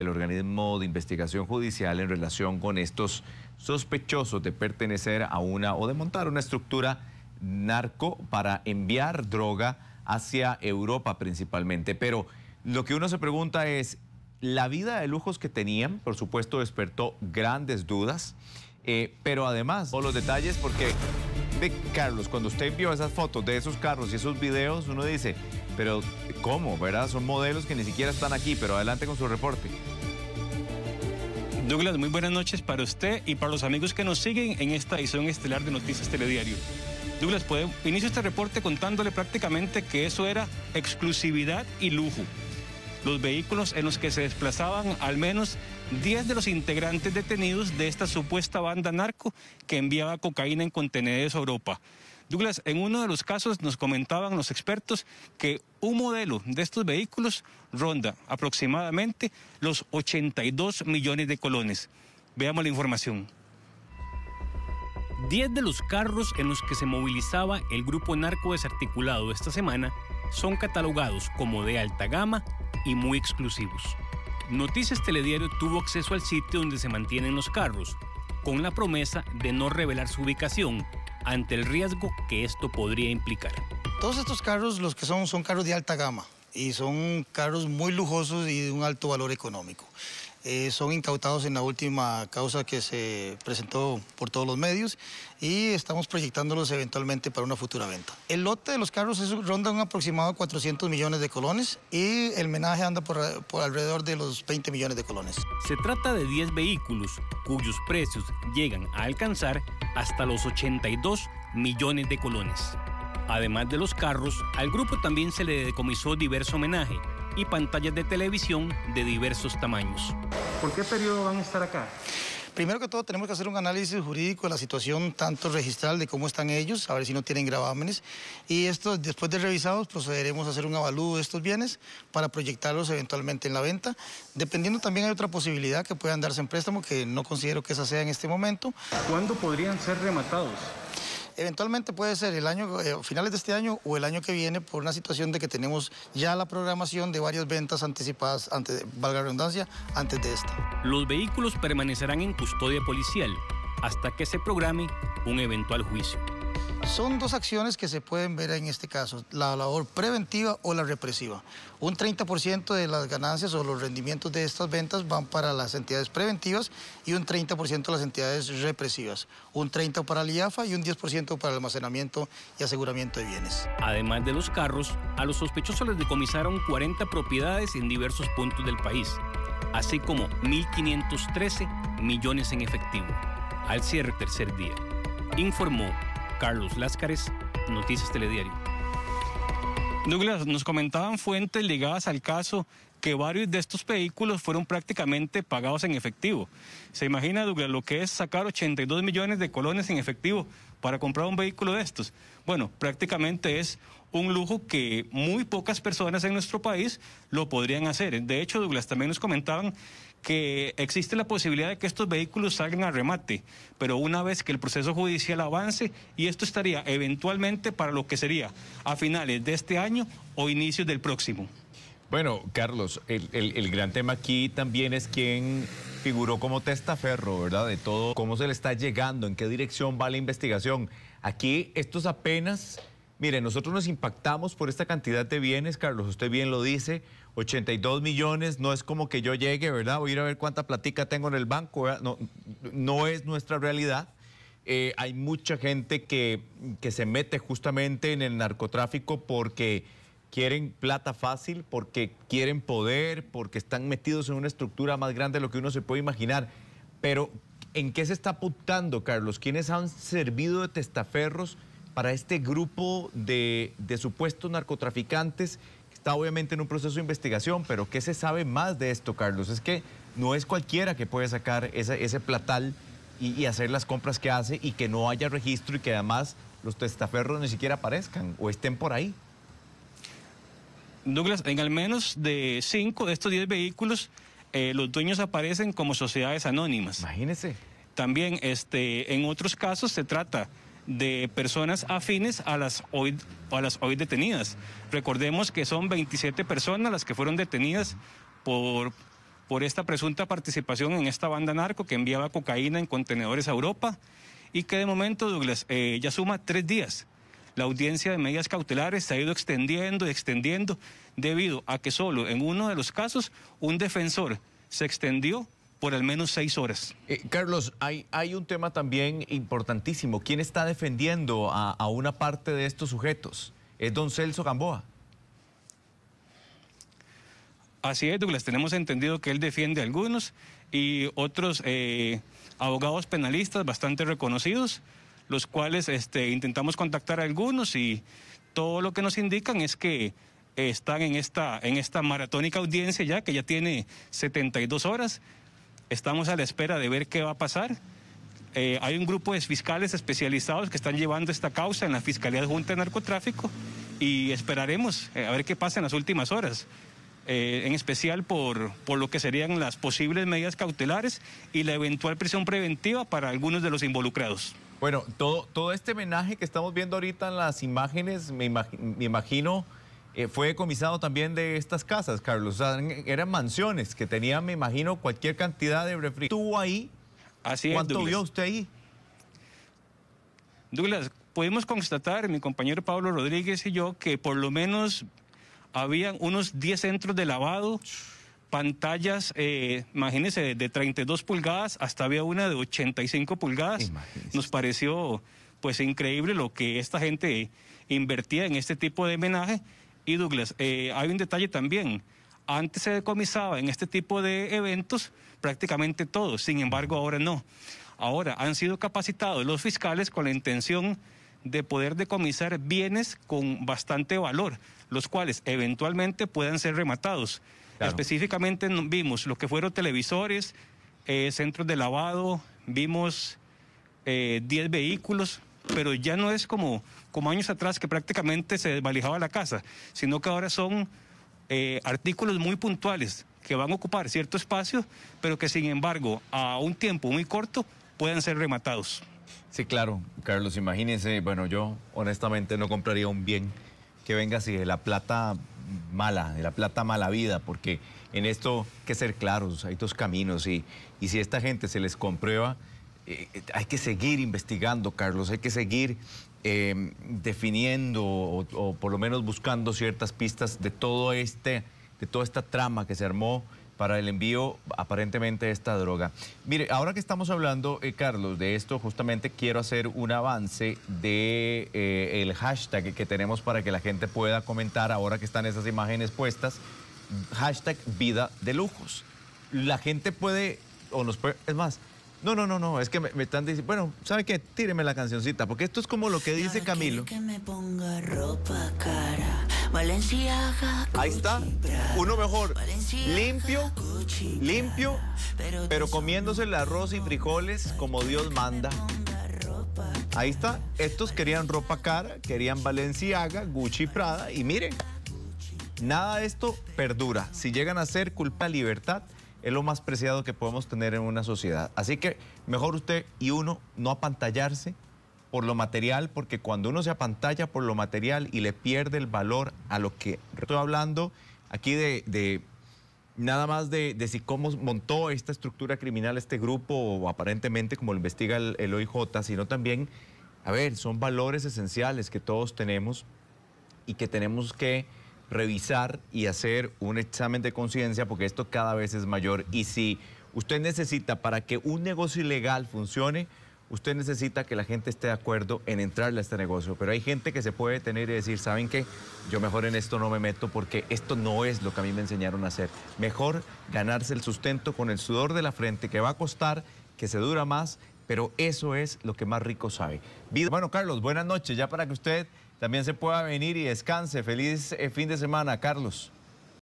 el organismo de investigación judicial en relación con estos sospechosos de pertenecer a una o de montar una estructura narco para enviar droga hacia Europa principalmente. Pero lo que uno se pregunta es, la vida de lujos que tenían, por supuesto, despertó grandes dudas, eh, pero además, todos los detalles, porque de Carlos, cuando usted vio esas fotos de esos carros y esos videos, uno dice, pero ¿cómo? ¿Verdad? Son modelos que ni siquiera están aquí, pero adelante con su reporte. Douglas, muy buenas noches para usted y para los amigos que nos siguen en esta edición estelar de Noticias Telediario. Douglas, puede, inicio este reporte contándole prácticamente que eso era exclusividad y lujo. Los vehículos en los que se desplazaban al menos 10 de los integrantes detenidos de esta supuesta banda narco que enviaba cocaína en contenedores a Europa. Douglas, en uno de los casos nos comentaban los expertos que un modelo de estos vehículos ronda aproximadamente los 82 millones de colones. Veamos la información. Diez de los carros en los que se movilizaba el grupo narco desarticulado esta semana son catalogados como de alta gama y muy exclusivos. Noticias Telediario tuvo acceso al sitio donde se mantienen los carros, con la promesa de no revelar su ubicación ante el riesgo que esto podría implicar. Todos estos carros, los que son, son carros de alta gama y son carros muy lujosos y de un alto valor económico. Eh, son incautados en la última causa que se presentó por todos los medios y estamos proyectándolos eventualmente para una futura venta. El lote de los carros es, ronda un aproximado de 400 millones de colones y el menaje anda por, por alrededor de los 20 millones de colones. Se trata de 10 vehículos cuyos precios llegan a alcanzar hasta los 82 millones de colones. Además de los carros, al grupo también se le decomisó diverso homenaje y pantallas de televisión de diversos tamaños. ¿Por qué periodo van a estar acá? Primero que todo tenemos que hacer un análisis jurídico de la situación tanto registral de cómo están ellos, a ver si no tienen gravámenes. Y esto, después de revisados, procederemos a hacer un avalúo de estos bienes para proyectarlos eventualmente en la venta. Dependiendo también hay otra posibilidad que puedan darse en préstamo, que no considero que esa sea en este momento. ¿Cuándo podrían ser rematados? Eventualmente puede ser el año, eh, finales de este año o el año que viene por una situación de que tenemos ya la programación de varias ventas anticipadas, antes, valga la redundancia, antes de esta. Los vehículos permanecerán en custodia policial hasta que se programe un eventual juicio. Son dos acciones que se pueden ver en este caso, la labor preventiva o la represiva. Un 30% de las ganancias o los rendimientos de estas ventas van para las entidades preventivas y un 30% las entidades represivas. Un 30% para el IAFA y un 10% para el almacenamiento y aseguramiento de bienes. Además de los carros, a los sospechosos les decomisaron 40 propiedades en diversos puntos del país, así como 1.513 millones en efectivo. Al cierre tercer día, informó Carlos Láscares, Noticias Telediario. Douglas, nos comentaban fuentes ligadas al caso que varios de estos vehículos fueron prácticamente pagados en efectivo. ¿Se imagina, Douglas, lo que es sacar 82 millones de colones en efectivo para comprar un vehículo de estos? Bueno, prácticamente es un lujo que muy pocas personas en nuestro país lo podrían hacer. De hecho, Douglas, también nos comentaban que existe la posibilidad de que estos vehículos salgan a remate, pero una vez que el proceso judicial avance, y esto estaría eventualmente para lo que sería a finales de este año o inicios del próximo. Bueno, Carlos, el, gran tema aquí también es quién figuró como testaferro, ¿verdad? De todo, cómo se le está llegando, en qué dirección va la investigación. Aquí esto es apenas Mire, nosotros nos impactamos por esta cantidad de bienes, Carlos, usted bien lo dice, 82 millones, no es como que yo llegue, ¿verdad? Voy a ir a ver cuánta platica tengo en el banco, no, es nuestra realidad. Eh, hay mucha gente que, que se mete justamente en el narcotráfico porque quieren plata fácil, porque quieren poder, porque están metidos en una estructura más grande de lo que uno se puede imaginar. Pero, ¿en qué se está apuntando, Carlos? ¿Quiénes han servido de testaferros? para este grupo de, supuestos narcotraficantes está obviamente en un proceso de investigación, pero ¿qué se sabe más de esto, Carlos? Es que no es cualquiera que puede sacar ese, platal y, hacer las compras que hace y que no haya registro y que además los testaferros ni siquiera aparezcan o estén por ahí. Douglas, en al menos de cinco de estos diez vehículos, eh, los dueños aparecen como sociedades anónimas. Imagínese. También este, en otros casos se trata de personas afines a las hoy, a las hoy detenidas. Recordemos que son 27 personas las que fueron detenidas por por esta presunta participación en esta banda narco que enviaba cocaína en contenedores a Europa y que de momento, Douglas, eh, ya suma tres días. La audiencia de medidas cautelares se ha ido extendiendo y extendiendo debido a que solo en uno de los casos un defensor se extendió por al menos seis horas. Eh, Carlos, hay, hay un tema también importantísimo. ¿Quién está defendiendo a, a una parte de estos sujetos? Es don Celso Gamboa. Así es, Douglas. Tenemos entendido que él defiende a algunos y otros eh, abogados penalistas bastante reconocidos, los cuales este, intentamos contactar a algunos y todo lo que nos indican es que están en esta, en esta maratónica audiencia ya, que ya tiene 72 horas. Estamos a la espera de ver qué va a pasar. Eh, hay un grupo de fiscales especializados que están llevando esta causa en la Fiscalía Junta de Narcotráfico y esperaremos eh, a ver qué pasa en las últimas horas. Eh, en especial por, por lo que serían las posibles medidas cautelares y la eventual prisión preventiva para algunos de los involucrados. Bueno, todo, todo este homenaje que estamos viendo ahorita en las imágenes, me, imagino, eh, fue decomisado también de estas casas, Carlos. eran mansiones que tenían, me imagino, cualquier cantidad de refri. ¿Estuvo ahí? Así ¿Cuánto vio usted ahí? Douglas, pudimos constatar, mi compañero Pablo Rodríguez y yo, que por lo menos habían unos 10 centros de lavado, pantallas, eh, imagínense, de 32 pulgadas, hasta había una de 85 pulgadas. Nos pareció pues increíble lo que esta gente invertía en este tipo de homenaje. Y Douglas, eh, hay un detalle también. Antes se decomisaba en este tipo de eventos prácticamente todo, sin embargo ahora no. Ahora han sido capacitados los fiscales con la intención de poder decomisar bienes con bastante valor, los cuales eventualmente puedan ser rematados. Específicamente vimos lo que fueron televisores, eh, centros de lavado, vimos 10 eh, vehículos, pero ya no es como, como años atrás que prácticamente se desvalijaba la casa, sino que ahora son eh, artículos muy puntuales que van a ocupar cierto espacio, pero que sin embargo a un tiempo muy corto puedan ser rematados. Sí, claro, Carlos, imagínense, bueno, yo honestamente no compraría un bien que venga así de la plata mala, de la plata mala vida, porque en esto hay que ser claros, hay dos caminos y, y si esta gente se les comprueba, eh, hay que seguir investigando, Carlos, hay que seguir em, definiendo o, por lo menos buscando ciertas pistas de todo este, de toda esta trama que se armó para el envío aparentemente de esta droga. Mire, ahora que estamos hablando, eh, Carlos, de esto, justamente quiero hacer un avance de eh, hashtag que tenemos para que la gente pueda comentar ahora que están esas imágenes puestas. Hashtag vida de lujos. La gente puede, o nos puede, es más, no, no, no, no, es que me, están diciendo, bueno, ¿sabe qué? Tíreme la cancioncita, porque esto es como lo que dice Camilo. Que me ponga ropa cara, Ahí está, uno mejor, limpio, limpio, pero comiéndose el arroz y frijoles como Dios manda. Ahí está, estos querían ropa cara, querían Valenciaga, Gucci, Prada, y miren, nada de esto perdura. Si llegan a ser culpa libertad, es lo más preciado que podemos tener en una sociedad. Así que mejor usted y uno no apantallarse por lo material, porque cuando uno se apantalla por lo material y le pierde el valor a lo que estoy hablando aquí de, nada más de, si cómo montó esta estructura criminal este grupo, aparentemente como lo investiga el, el OIJ, sino también, a ver, son valores esenciales que todos tenemos y que tenemos que revisar y hacer un examen de conciencia porque esto cada vez es mayor. Y si usted necesita para que un negocio ilegal funcione, usted necesita que la gente esté de acuerdo en entrarle a este negocio. Pero hay gente que se puede tener y decir, ¿saben qué? Yo mejor en esto no me meto porque esto no es lo que a mí me enseñaron a hacer. Mejor ganarse el sustento con el sudor de la frente que va a costar, que se dura más, pero eso es lo que más rico sabe. Bueno, Carlos, buenas noches. Ya para que usted también se pueda venir y descanse. Feliz eh, fin de semana, Carlos.